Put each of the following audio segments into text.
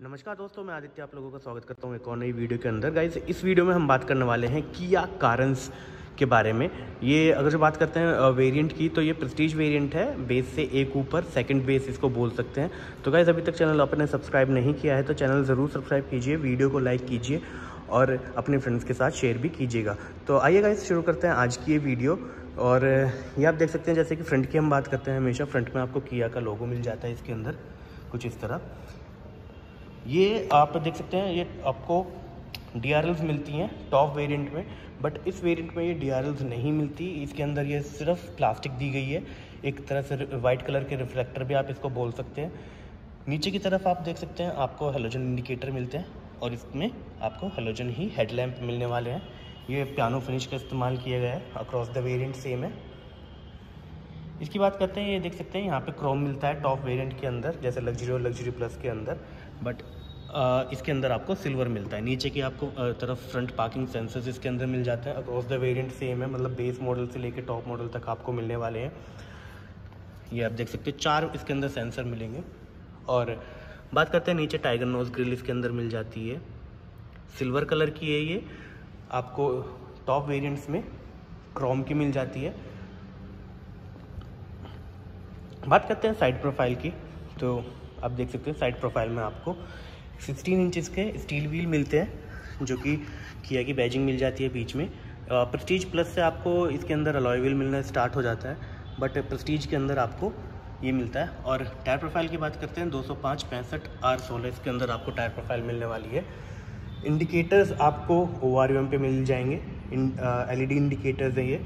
नमस्कार दोस्तों, मैं आदित्य आप लोगों का स्वागत करता हूँ एक और नई वीडियो के अंदर। गाइज़ इस वीडियो में हम बात करने वाले हैं किया कारंस के बारे में। ये अगर जो बात करते हैं वेरिएंट की तो ये प्रेस्टीज वेरिएंट है बेस से एक ऊपर सेकंड बेस इसको बोल सकते हैं। तो गाइज़ अभी तक चैनल आपने सब्सक्राइब नहीं किया है तो चैनल ज़रूर सब्सक्राइब कीजिए, वीडियो को लाइक कीजिए और अपने फ्रेंड्स के साथ शेयर भी कीजिएगा। तो आइए गाइज़ शुरू करते हैं आज की ये वीडियो। और, ये आप देख सकते हैं, जैसे कि फ्रंट की हम बात करते हैं, हमेशा फ्रंट में आपको किया का लोगो मिल जाता है इसके अंदर, कुछ इस तरह। ये आप देख सकते हैं, ये आपको डी मिलती हैं टॉप वेरिएंट में बट इस वेरिएंट में ये डी नहीं मिलती। इसके अंदर ये सिर्फ़ प्लास्टिक दी गई है। एक तरह से वाइट कलर के रिफ्लेक्टर भी आप इसको बोल सकते हैं। नीचे की तरफ़ आप देख सकते हैं, आपको हेलोजन इंडिकेटर मिलते हैं, और इसमें आपको हेलोजन ही हेडलैम्प मिलने वाले हैं। ये पियानो फिनिश का इस्तेमाल किया गया है अक्रॉस द वेरिएंट सेम है। इसकी बात करते हैं, ये देख सकते हैं, यहाँ पे क्रोम मिलता है टॉप वेरिएंट के अंदर, जैसे लग्जरी और लग्जरी प्लस के अंदर। बट इसके अंदर आपको सिल्वर मिलता है। नीचे की आपको तरफ़ फ्रंट पार्किंग सेंसर्स इसके अंदर मिल जाते हैं। अक्रॉस द वेरिएंट सेम है। मतलब बेस मॉडल से लेकर टॉप मॉडल तक आपको मिलने वाले हैं। ये आप देख सकते हैं, चार इसके अंदर सेंसर मिलेंगे। और बात करते हैं नीचे टाइगर नोज़ ग्रिल इसके अंदर मिल जाती है। सिल्वर कलर की है ये। आपको टॉप वेरिएंट्स में क्रोम की मिल जाती है। बात करते हैं साइड प्रोफ़ाइल की। तो आप देख सकते हैं साइड प्रोफ़ाइल में आपको 16 इंचज़ के स्टील व्हील मिलते हैं, जो कि किया की बैजिंग मिल जाती है बीच में। प्रस्टीज प्लस से आपको इसके अंदर अलॉय व्हील मिलना स्टार्ट हो जाता है बट प्रस्टीज के अंदर आपको ये मिलता है। और टायर प्रोफ़ाइल की बात करते हैं 205 सौ पैंसठ आर सोलह इसके अंदर आपको टायर प्रोफ़ाइल मिलने वाली है। इंडिकेटर्स आपको ओ आर यू एम पे मिल जाएँगे। एल ई डी इंडिकेटर्स हैं ये।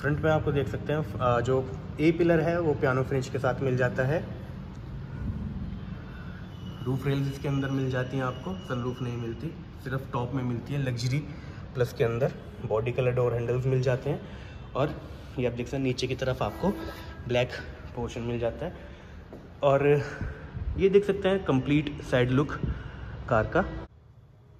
फ्रंट में आपको देख सकते हैं जो ए पिलर है, वो पियानो फिनिश के साथ मिल जाता है। रूफ रेल्स इसके अंदर मिल जाती हैं आपको सनरूफ नहीं मिलती, सिर्फ़ टॉप में मिलती है लग्जरी प्लस के अंदर बॉडी कलर डोर हैंडल्स मिल जाते हैं और ये आप देख सकते हैं नीचे की तरफ़ आपको ब्लैक पोर्शन मिल जाता है और ये देख सकते हैं कंप्लीट साइड लुक कार का।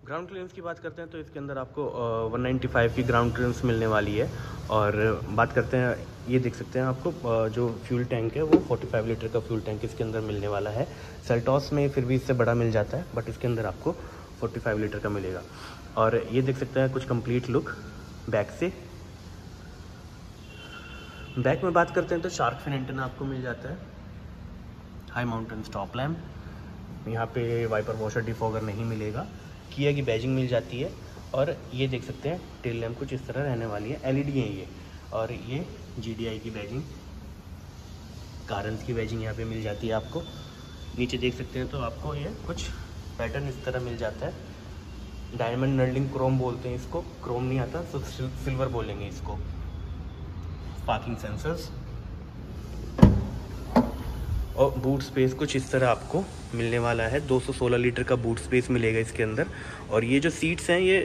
ग्राउंड क्लियरेंस की बात करते हैं तो इसके अंदर आपको 195 की ग्राउंड क्लियरेंस मिलने वाली है। और बात करते हैं, ये देख सकते हैं आपको जो फ्यूल टैंक है, वो 45 लीटर का फ्यूल टैंक इसके अंदर मिलने वाला है। सेल्टॉस में फिर भी इससे बड़ा मिल जाता है बट इसके अंदर आपको 45 लीटर का मिलेगा। और ये देख सकते हैं कुछ कंप्लीट लुक बैक से। बैक में बात करते हैं तो शार्क फिन एंटेना आपको मिल जाता है। हाई माउंटेन स्टॉप लैम्प यहाँ पे वाइपर वॉशर डिफॉगर नहीं मिलेगा। किया की बैजिंग मिल जाती है। और ये देख सकते हैं, टेल लैम्प कुछ इस तरह रहने वाली है। एलईडी है ये। और ये जीडीआई की बैजिंग, कारंस की बैजिंग यहाँ पे मिल जाती है आपको। नीचे देख सकते हैं तो आपको ये कुछ पैटर्न इस तरह मिल जाता है। डायमंड नर्लिंग क्रोम बोलते हैं इसको। क्रोम नहीं आता, सिल्वर बोलेंगे इसको। Parking sensors. और बूट स्पेस कुछ इस तरह आपको मिलने वाला है। 216 लीटर का बूट स्पेस मिलेगा इसके अंदर। और ये जो सीट्स हैं, ये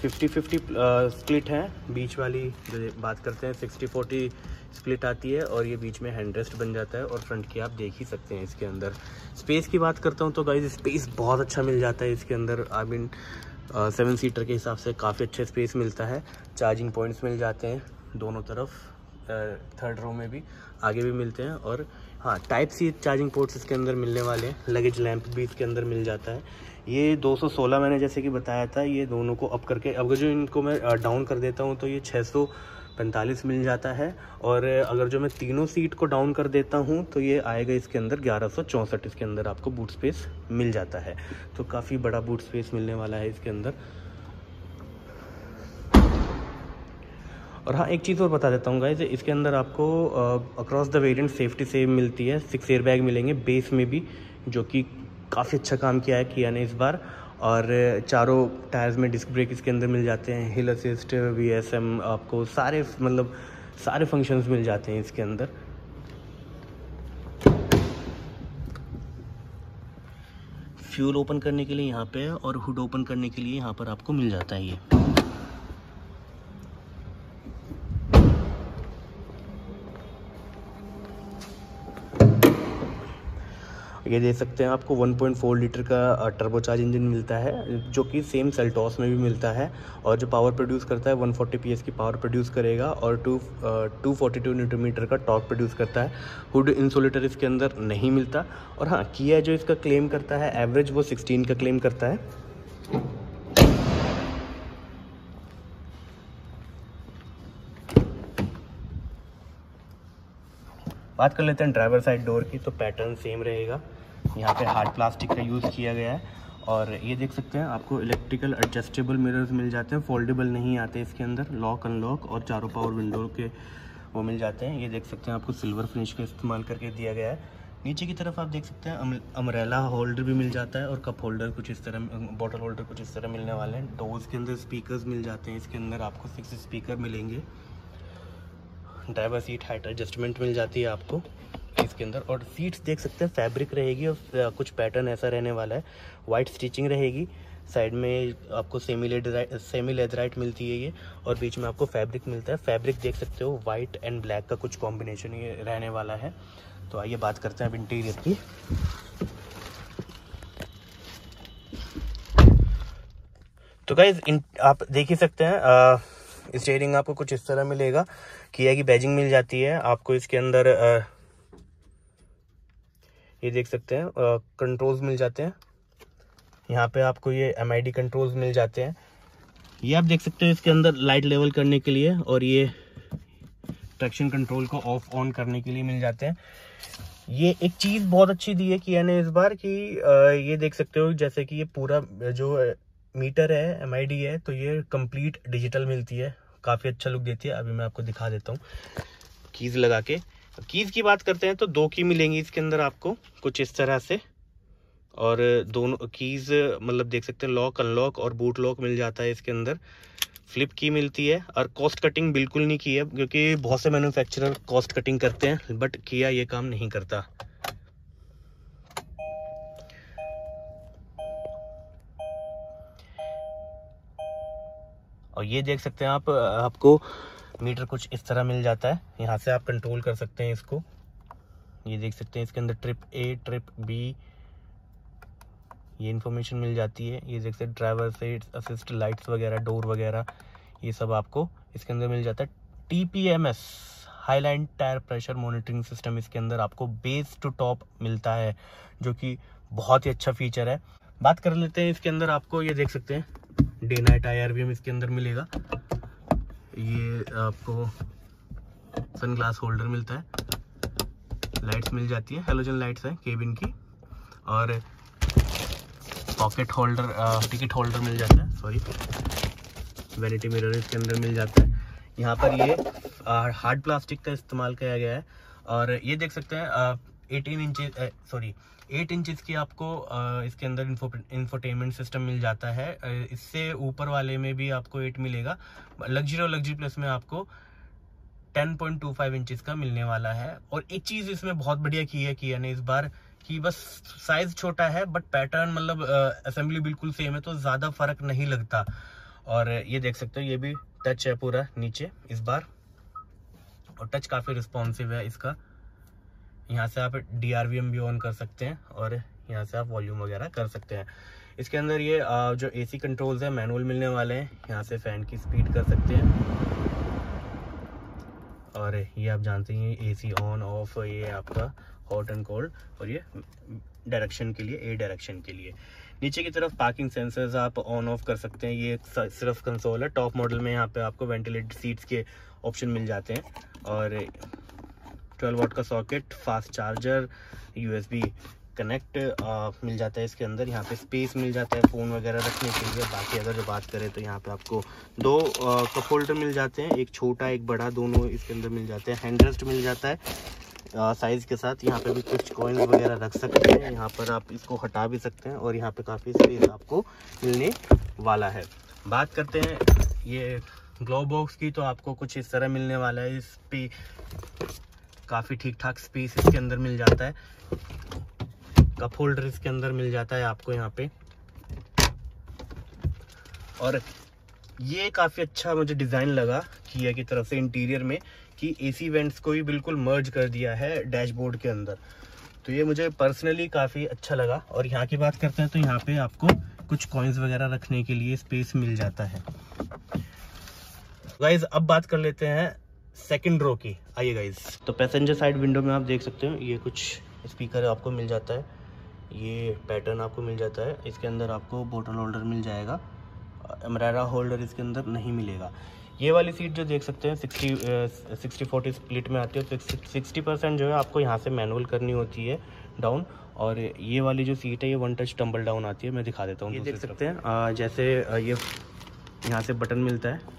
फिफ्टी फिफ्टी स्प्लिट है। बीच वाली जो बात करते हैं सिक्सटी फोर्टी स्प्लिट आती है और ये बीच में हैंड रेस्ट बन जाता है और फ्रंट की आप देख ही सकते हैं इसके अंदर। स्पेस की बात करता हूँ तो गाइज़ स्पेस बहुत अच्छा मिल जाता है इसके अंदर। आई मीन सेवन सीटर के हिसाब से काफ़ी अच्छा स्पेस मिलता है। चार्जिंग पॉइंट्स मिल जाते हैं दोनों तरफ़ थर्ड रो में भी आगे भी मिलते हैं। और हाँ टाइप सी चार्जिंग पोर्ट्स इसके अंदर मिलने वाले हैं। लगेज लैंप भी इसके अंदर मिल जाता है। ये 216 मैंने जैसे कि बताया था, ये दोनों को अप करके अगर जो इनको मैं डाउन कर देता हूँ तो ये 645 मिल जाता है। और अगर जो मैं तीनों सीट को डाउन कर देता हूँ तो ये आएगा इसके अंदर ग्यारह इसके अंदर आपको बूट स्पेस मिल जाता है। तो काफ़ी बड़ा बूट स्पेस मिलने वाला है इसके अंदर। और हाँ एक चीज़ और बता देता हूँ गाइज़ इसके अंदर आपको across the variant safety same मिलती है सिक्स एयर बैग मिलेंगे बेस में भी, जो कि काफ़ी अच्छा काम किया है किया ने इस बार। और चारों टायर्स में डिस्क ब्रेक इसके अंदर मिल जाते हैं hill assist V S M आपको सारे मतलब सारे फ़ंक्शंस मिल जाते हैं इसके अंदर। फ्यूल ओपन करने के लिए यहाँ पे और हुड ओपन करने के लिए यहाँ पर आपको मिल जाता है ये। ये दे सकते हैं आपको 1.4 लीटर का टर्बोचार्ज इंजन मिलता है, जो कि सेम सेल्टॉस में भी मिलता है और जो पावर प्रोड्यूस करता है 140 पीएस की पावर प्रोड्यूस करेगा और two two forty two newton metre का टॉर्क प्रोड्यूस करता है। हुड इंसुलेटर इसके अंदर नहीं मिलता और हाँ किया जो इसका क्लेम करता है एवरेज वो सिक्सटीन का क्लेम करता है। बात कर लेते हैं ड्राइवर साइड डोर की तो पैटर्न सेम रहेगा। यहाँ पे हार्ड प्लास्टिक का यूज़ किया गया है। और ये देख सकते हैं, आपको इलेक्ट्रिकल एडजस्टेबल मिरर्स मिल जाते हैं। फोल्डेबल नहीं आते इसके अंदर। लॉक अनलॉक और चारों पावर विंडो के वो मिल जाते हैं। ये देख सकते हैं, आपको सिल्वर फिनिश का इस्तेमाल करके दिया गया है। नीचे की तरफ़ आप देख सकते हैं अमरेला होल्डर भी मिल जाता है और कप होल्डर कुछ इस तरह बॉटल होल्डर कुछ इस तरह मिलने वाले हैं। डोर्स के अंदर स्पीकर्स मिल जाते हैं। इसके अंदर आपको सिक्स स्पीकर मिलेंगे। ड्राइवर सीट हाइट एडजस्टमेंट मिल जाती है आपको। इसके अंदर। और सीट्स देख सकते हैं फैब्रिक रहेगी और कुछ पैटर्न ऐसा रहने वाला है। वाइट स्टिचिंग रहेगी। साइड में आपको सेमी लेदराइट सेमी लेदराइट मिलती है ये और बीच में आपको फैब्रिक मिलता है। फैब्रिक देख सकते हो वाइट एंड ब्लैक का कुछ कॉम्बिनेशन ये रहने वाला है। तो आइए बात करते हैं अब इंटीरियर की। तो गाइज़ आप देख ही सकते हैं आ, स्टेयरिंग आपको कुछ इस तरह मिलेगा किया की बैजिंग मिल जाती है। आपको इसके अंदर आ, ये देख सकते हैं कंट्रोल्स मिल जाते हैं। यहाँ पे आपको ये एम आई कंट्रोल्स मिल जाते हैं। ये आप देख सकते हैं इसके अंदर लाइट लेवल करने के लिए और ये ट्रैक्शन कंट्रोल को ऑफ़ ऑन करने के लिए मिल जाते हैं। ये एक चीज़ बहुत अच्छी दी है किया ने इस बार कि ये देख सकते हो जैसे कि ये पूरा जो मीटर है एमआईडी है तो ये कंप्लीट डिजिटल मिलती है। काफ़ी अच्छा लुक देती है। अभी मैं आपको दिखा देता हूँ। कीज़ लगा के। कीज़ की बात करते हैं तो दो की मिलेंगी इसके अंदर आपको, कुछ इस तरह से। और दोनों कीज़ मतलब देख सकते हैं लॉक अनलॉक और बूट लॉक मिल जाता है इसके अंदर। फ्लिप की मिलती है और कॉस्ट कटिंग बिल्कुल नहीं की है, क्योंकि बहुत से मैन्युफैक्चरर कॉस्ट कटिंग करते हैं बट किया ये काम नहीं करता। और ये देख सकते हैं आप, आपको मीटर कुछ इस तरह मिल जाता है। यहाँ से आप कंट्रोल कर सकते हैं इसको। ये देख सकते हैं, इसके अंदर ट्रिप ए ट्रिप बी ये इन्फॉर्मेशन मिल जाती है। ये देख सकते हैं ड्राइवर से असिस्ट लाइट्स वगैरह डोर वगैरह, ये सब आपको इसके अंदर मिल जाता है। T P M S Highline tyre pressure monitoring system इसके अंदर आपको बेस टू टॉप मिलता है, जो कि बहुत ही अच्छा फीचर है। बात कर लेते हैं इसके अंदर आपको, ये देख सकते हैं डे नाइट आई आर इसके अंदर मिलेगा। ये आपको सन ग्लास होल्डर मिलता है। लाइट्स मिल जाती है हेलोजन लाइट्स हैं केबिन की। और पॉकेट होल्डर टिकट होल्डर मिल जाता है सॉरी वैनिटी मिरर इसके अंदर मिल जाता है। यहाँ पर ये हार्ड प्लास्टिक का इस्तेमाल किया गया है। और ये देख सकते हैं eighteen inch sorry eight inches की आपको इसके अंदर इंफोटेनमेंट सिस्टम मिल जाता है। इससे ऊपर वाले में भी आपको एट मिलेगा। लग्जरी और लग्जरी प्लस में आपको 10.25 इंचेस का मिलने वाला है। और एक चीज़ इसमें बहुत बढ़िया की है किया ने इस बार कि बस साइज़ छोटा है बट पैटर्न मतलब असेंबली बिल्कुल सेम है तो ज़्यादा फ़र्क नहीं लगता। और ये देख सकते हो, ये भी टच है पूरा नीचे इस बार। और टच काफ़ी रिस्पॉन्सिव है इसका। यहाँ से आप डीआरवीएम भी ऑन कर सकते हैं और यहाँ से आप वॉल्यूम वगैरह कर सकते हैं। इसके अंदर ये जो एसी कंट्रोल्स है मैनुअल मिलने वाले हैं। यहाँ से फ़ैन की स्पीड कर सकते हैं। और ये आप जानते हैं एसी ऑन ऑफ़ ये आपका हॉट एंड कोल्ड और ये डायरेक्शन के लिए ए डायरेक्शन के लिए। नीचे की तरफ़ पार्किंग सेंसर्स आप ऑन ऑफ़ कर सकते हैं। ये सिर्फ़ कंसोल है। टॉप मॉडल में यहाँ पे आपको वेंटिलेटेड सीट्स के ऑप्शन मिल जाते हैं। और 12 वाट का socket, fast charger USB connect मिल जाता है इसके अंदर। यहाँ पे स्पेस मिल जाता है फ़ोन वगैरह रखने के लिए। बाकी अगर जो बात करें तो यहाँ पे आपको दो कप होल्डर मिल जाते हैं। एक छोटा, एक बड़ा, दोनों इसके अंदर मिल जाते हैं। हैंडरेस्ट मिल जाता है साइज़ के साथ। यहाँ पे भी कुछ कॉइन वगैरह रख सकते हैं। यहाँ पर आप इसको हटा भी सकते हैं और यहाँ पे काफ़ी स्पेस आपको मिलने वाला है। बात करते हैं ये ग्लो बॉक्स की तो आपको कुछ इस तरह मिलने वाला है। इस पे काफ़ी ठीक ठाक स्पेस इसके अंदर मिल जाता है। कप होल्डर इसके अंदर मिल जाता है आपको यहाँ पे। और ये काफ़ी अच्छा मुझे डिज़ाइन लगा किया की तरफ़ से इंटीरियर में कि एसी वेंट्स को भी बिल्कुल मर्ज कर दिया है डैशबोर्ड के अंदर। तो ये मुझे पर्सनली काफ़ी अच्छा लगा। और यहाँ की बात करते हैं तो यहाँ पे आपको कुछ कॉइन्स वगैरह रखने के लिए स्पेस मिल जाता है। गाइज़ अब बात कर लेते हैं सेकंड रो की। आइए गाइज़ तो पैसेंजर साइड विंडो में आप देख सकते हो ये कुछ स्पीकर आपको मिल जाता है। ये पैटर्न आपको मिल जाता है। इसके अंदर आपको बोटल होल्डर मिल जाएगा। एमरारा होल्डर इसके अंदर नहीं मिलेगा। ये वाली सीट जो देख सकते हैं सिक्सटी सिक्सटी फोर्टी स्प्लिट में आती है। तो सिक्सटी परसेंट जो है आपको यहाँ से मैनुअल करनी होती है डाउन और ये वाली जो सीट है ये वन टच टम्बल डाउन आती है। मैं दिखा देता हूँ ये देख सकते हैं जैसे ये यहाँ से बटन मिलता है।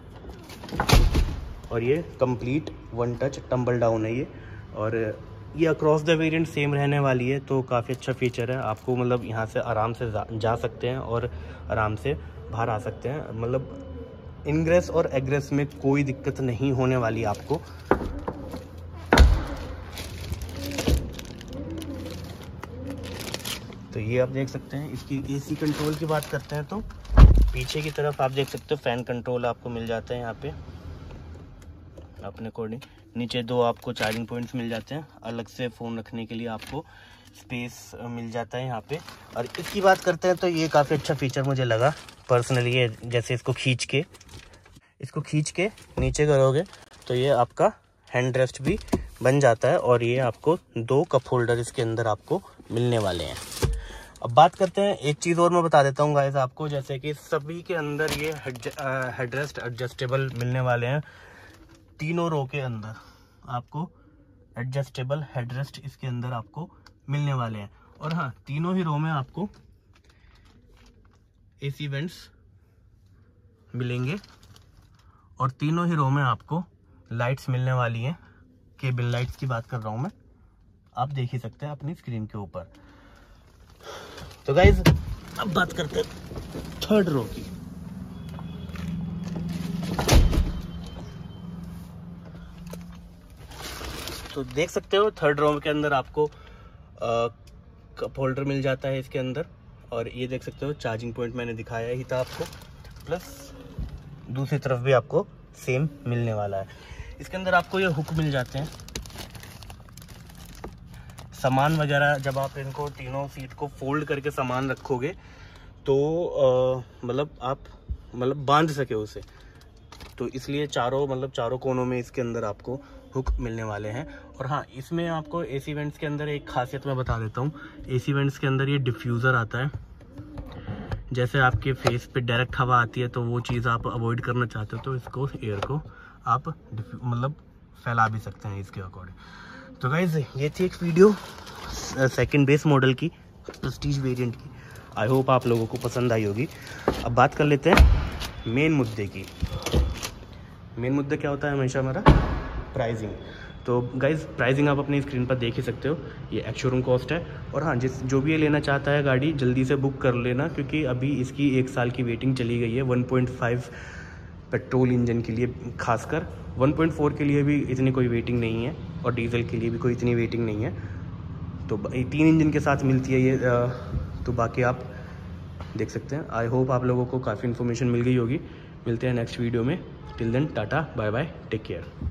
और ये complete one touch tumble down है ये। और ये अक्रॉस द वेरिएंट सेम रहने वाली है तो काफ़ी अच्छा फीचर है। आपको मतलब यहाँ से आराम से जा सकते हैं और आराम से बाहर आ सकते हैं। मतलब इनग्रेस और एग्रेस में कोई दिक्कत नहीं होने वाली आपको। तो ये आप देख सकते हैं। इसकी एसी कंट्रोल की बात करते हैं तो पीछे की तरफ़ आप देख सकते हो फ़ैन कंट्रोल आपको मिल जाता है यहाँ पे। अपने अकॉर्डिंग नीचे दो आपको चार्जिंग पॉइंट्स मिल जाते हैं. अलग से फ़ोन रखने के लिए आपको स्पेस मिल जाता है यहाँ पे. और इसकी बात करते हैं तो ये काफ़ी अच्छा फीचर मुझे लगा पर्सनली ये जैसे इसको खींच के, इसको खींच के नीचे करोगे तो ये आपका हैंड रेस्ट भी बन जाता है और ये आपको दो कप होल्डर इसके अंदर आपको मिलने वाले हैं. अब बात करते हैं एक चीज़ और मैं बता देता हूँ गाइस आपको. जैसे कि सभी के अंदर ये हेडरेस्ट एडजस्टेबल मिलने वाले हैं. तीनों रो के अंदर आपको एडजस्टेबल हेडरेस्ट इसके अंदर आपको मिलने वाले हैं। और हाँ तीनों ही रो में आपको एसी वेंट्स मिलेंगे। और तीनों ही रो में आपको लाइट्स मिलने वाली हैं। केबल लाइट्स की बात कर रहा हूँ मैं। आप देख ही सकते हैं अपनी स्क्रीन के ऊपर। तो गाइज़ अब बात करते हैं थर्ड रो की। तो देख सकते हो थर्ड रो के अंदर आपको कप होल्डर मिल जाता है इसके अंदर। और ये देख सकते हो चार्जिंग पॉइंट मैंने दिखाया ही था आपको। प्लस दूसरी तरफ़ भी आपको सेम मिलने वाला है। इसके अंदर आपको ये हुक मिल जाते हैं। सामान वगैरह, जब आप इनको तीनों सीट को फोल्ड करके सामान रखोगे तो मतलब आप मतलब बाँध सके उसे। तो इसलिए चारों मतलब चारों कोनों में इसके अंदर आपको हुक मिलने वाले हैं। और हाँ इसमें आपको एसी वेंट्स के अंदर एक खासियत मैं बता देता हूँ। एसी वेंट्स के अंदर ये डिफ्यूज़र आता है। जैसे आपके फेस पे डायरेक्ट हवा आती है तो वो चीज़ आप अवॉइड करना चाहते हो तो इसको एयर को आप मतलब फैला भी सकते हैं इसके अकॉर्डिंग तो गाइज़ ये थी एक वीडियो सेकंड बेस मॉडल की प्रेस्टीज वेरिएंट की। आई होप आप लोगों को पसंद आई होगी। अब बात कर लेते हैं मेन मुद्दे की। मेन मुद्दा क्या होता है हमेशा हमारा? प्राइजिंग तो गाइज़ प्राइजिंग आप अपनी स्क्रीन पर देख ही सकते हो। ये एक्शोरूम कॉस्ट है। और हाँ जिस, जो भी ये लेना चाहता है गाड़ी, जल्दी से बुक कर लेना, क्योंकि अभी इसकी एक साल की वेटिंग चली गई है। 1.5 पेट्रोल इंजन के लिए, खासकर। 1.4 के लिए भी इतनी कोई वेटिंग नहीं है। और डीजल के लिए भी कोई इतनी वेटिंग नहीं है। तो तीन इंजन के साथ मिलती है ये तो बाकी आप देख सकते हैं। आई होप आप लोगों को काफ़ी इन्फॉर्मेशन मिल गई होगी। मिलते हैं नेक्स्ट वीडियो में। Till then tata bye bye take care